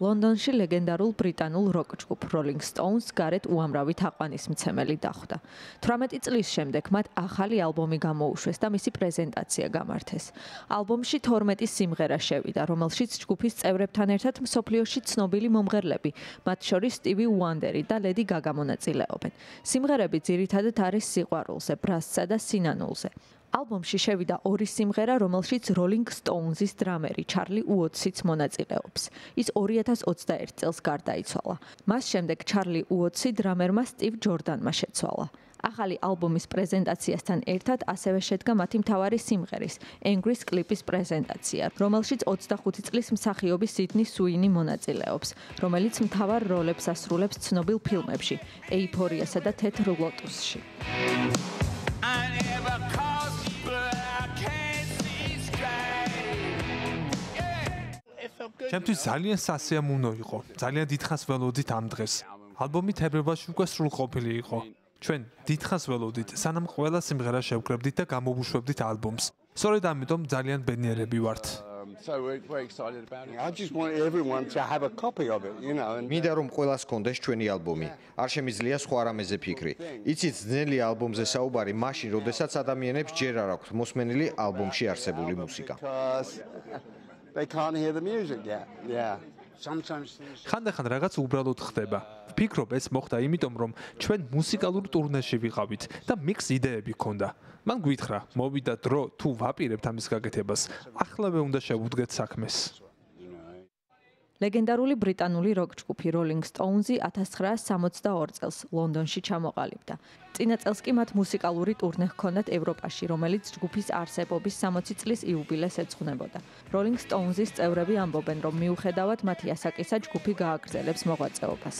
ლონდონში ლეგენდარულ ბრიტანულ როკ ჯგუფ Rolling Stones გარეთ უამრავი თაყვანისმცემელი დახვდა. 18 წლის შემდეგ მათ ახალი ალბომი გამოუშვეს და მისი პრეზენტაცია გამართეს. ალბომში 12 სიმღერა შევიდა, რომელშიც ჯგუფის წევრებთან ერთად მსოფლიოში ცნობილი მომღერლები, მათ შორის სტივი უანდერი და ლედი გაგა მონაწილეობენ. სიმღერები ძირითადად არის სიყვარულზე, ბრასსა და სინანულზე. ალბომში შევიდა ორი სიმღერა, რომელშიც Rolling Stones-ის დრამერი ჩარლი უოტსიც მონაწილეობს. ის 2021 წელს გარდაიცვალა. მას შემდეგ ჩარლი უოტსი დრამერმა სტივ ჯორდანმა შეცვალა. ახალი ალბომის პრეზენტაციასთან ერთად ასევე შედგა მათი მთავარი სიმღერის Angry-ს კლიპის პრეზენტაცია, რომელშიც 25 წლის მსახიობი სიდნი სუინი მონაწილეობს, რომელიც მთავარ როლებს ასრულებს ცნობილ ფილმებში Euphoria-სა და თეთრ ლოტუსში. ჩემთვის ძალიან სასიამოვნო იყო. ძალიან დიდხანს ველოდით ამ დღეს. ალბომი თებერვალში უკვე სრულყოფილი იყო. ჩვენ დიდხანს ველოდით, სანამ ყველა სიმღერა შევკრებდით და გამოვუშვებდით ალბომს. სწორედ ამიტომ ძალიან ბედნიერები ვართ. So we're very excited about it. I just want everyone to have a copy of it, you know. მინდა რომ ყველას კონდეს ჩვენი ალბომი. არ შემიძლია სხვა რამეზე ფიქრი. იცით, ძნელი ალბომზე საუბარი მაშინ, როდესაც ადამიანებს ჯერ არ აქვთ მოსმენილი ალბომში არსებული მუსიკა. They can't hear the music yet. Yeah. Sometimes ხანდახან რაღაც უბრალოდ ხდება. ვფიქრობ ეს მოხდა იმიტომ რომ ჩვენ მუსიკალურ ტურნეში ვიყავით და მიქს იდეები ქონდა. მან გვითხრა, მოვიდა დრო თუ ვაპირებთ ამის გაკეთებას. ახლავე უნდა შევუდგეთ საქმეს. ლეგენდარული ბრიტანული როკ ჯგუფი Rolling Stones-ი 1962 წელს ლონდონში ჩამოყალიბდა. წინა წელს კი მათ მუსიკალური ტურნე ჰქონდათ ევროპაში, რომელიც ჯგუფის არსებობის 60 წლის იუბილეს ეძღვნებოდა. Rolling Stones-ის წევრები ამბობენ, რომ მიუხედავად მათი ასაკისა, ჯგუფი გააგრძელებს მოღვაწეობას.